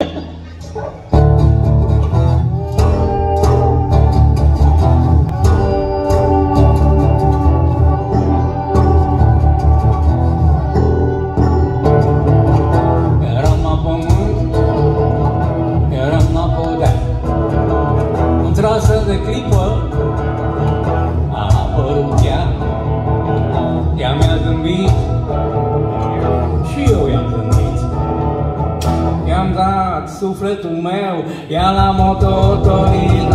Eram la pământ, eram la podea. Într-astfel de clipă a apărut ea. Ea mi-a zâmbit sufletul meu, ea l-a mototorit,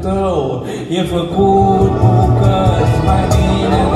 Tău e făcut bucăți Mai bine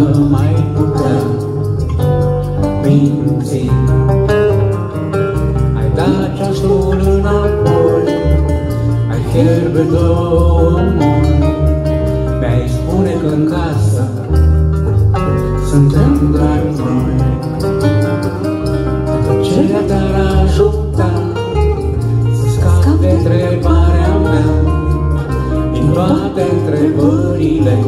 fi dacă mai puteam minți. Ai dat ceasul înapoi Ai fierbe două moi Mi-ai spune că în casă Suntem doar noi. Ce te-ar ajuta să scap de întrebarea mea Din toate întrebările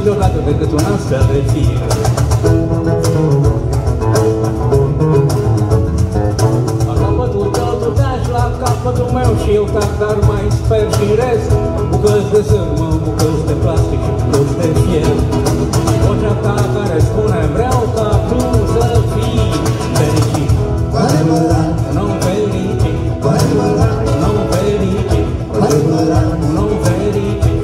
câteodată decât un astfel de fir La capătul tău tu taci la capătul meu și eu tac Dar mai sper și în rest Bucăți de sârmă, el O treapta care spune vreau ca tu să fii fericit. Nu fericit. Nu fericit. Nu fericit.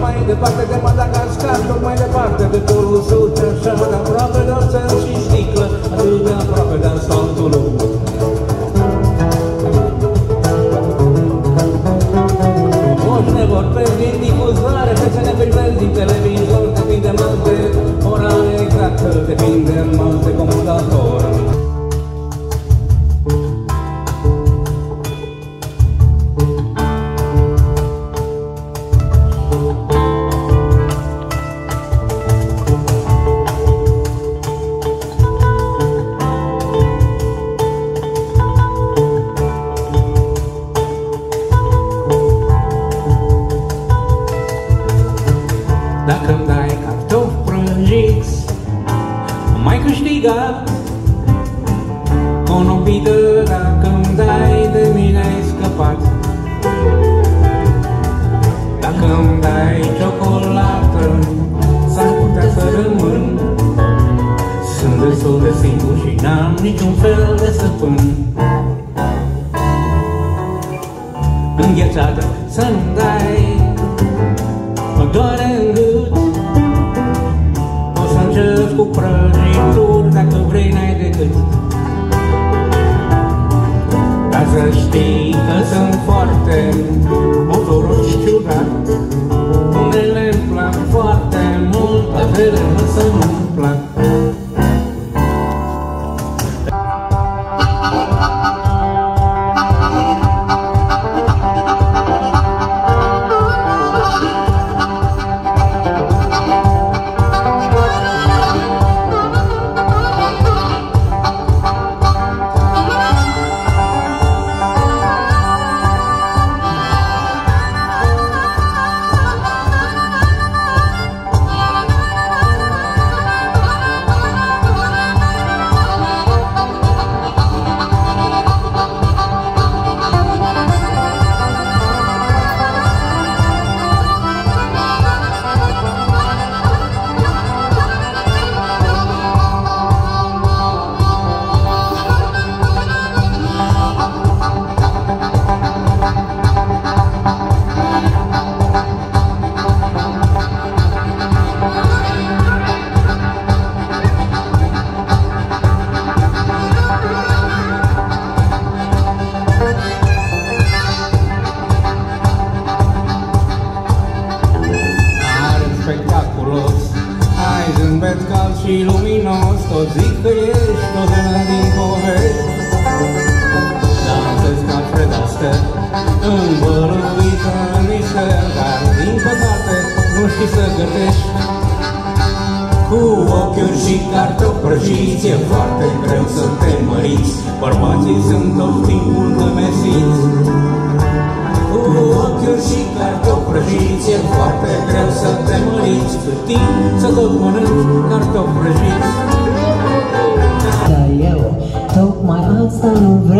Mai departe de Madagascar Tot mai departe de polul sud Așa de aproape de oțel și sticlă Atât de aproape de asfaltul lung. Privesc din televizor, depinde mult de ora exactă, depinde mult de comutator. Mai câștigat O nobită dacă îmi dai De mine ai scăpat. Dacă îmi dai ciocolată S-ar putea să rămân. Sunt destul de singur și n-am niciun fel de stăpân. Înghețată să nu dai Mă doare în gât. O să încep cu prăjituri Dacă vrei n-ai decât Dar să știi că sunt foarte Motoros și ciudat Unele îmi plac foarte mult Altele însă nu-mi plac spectaculos Ai zâmbet cald și luminos Tot zic că ești o zână din povești. Dansezi ca Fred Astaire Învăluită în mister Dar din păcate nu știi să gătești. Cu ochiuri și cartofi prăjiți E foarte greu să te măriți. Bărbații sunt tot timpul temesiți cu 15 sa tagmanan kartong regime. Dayaw, took my heart stand.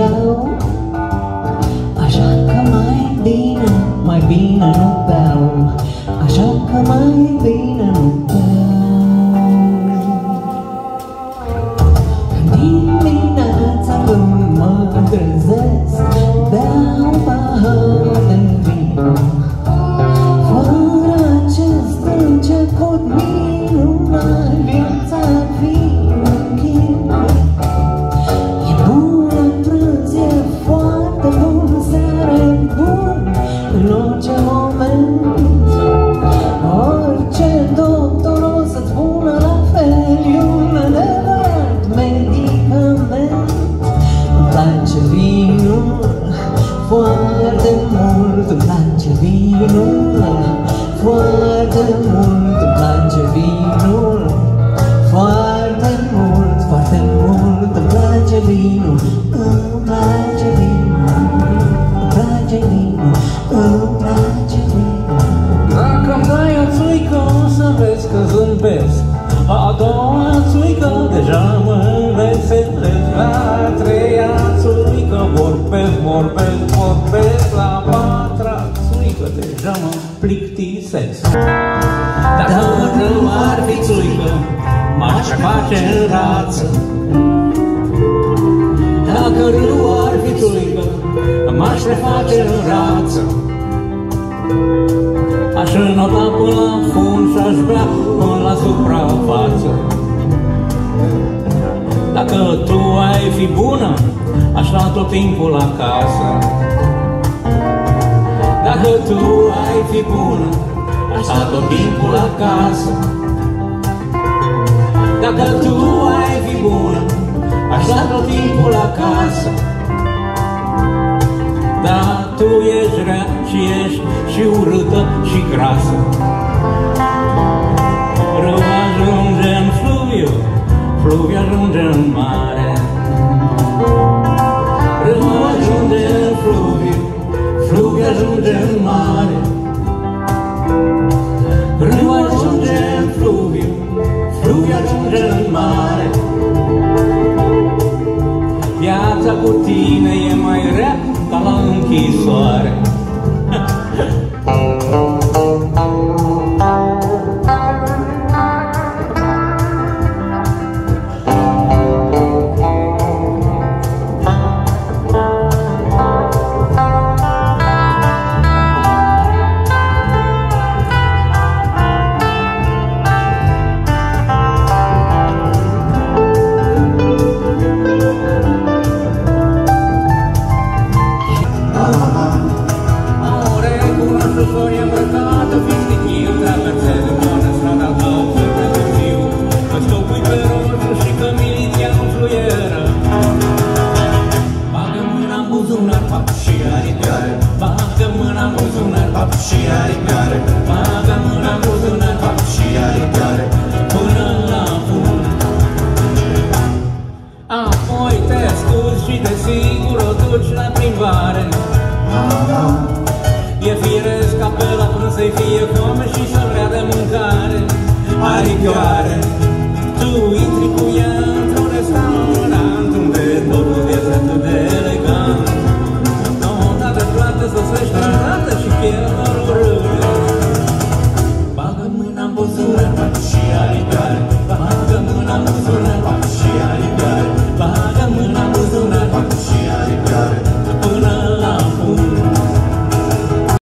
În orice moment Orice doctor o să-ți spună la fel E un adevărat medicament. Îmi place vinul foarte mult Îmi place vinul foarte mult Îmi place vinul foarte mult, foarte mult Îmi place vinul plictisesc. Dacă nu ar fi țuică, m-aș face în rață. Dacă nu ar fi țuică, m-aș reface în rață. Aș înota până la fund și aș bea până la suprafață. Dacă tu ai fi bună, aș lua tot timpul acasă. Dacă tu ai fi bună, aș sta tot timpul acasă. Dacă tu ai fi bună, aș sta tot timpul acasă. Dar tu ești rea și ești și urâtă și grasă. soare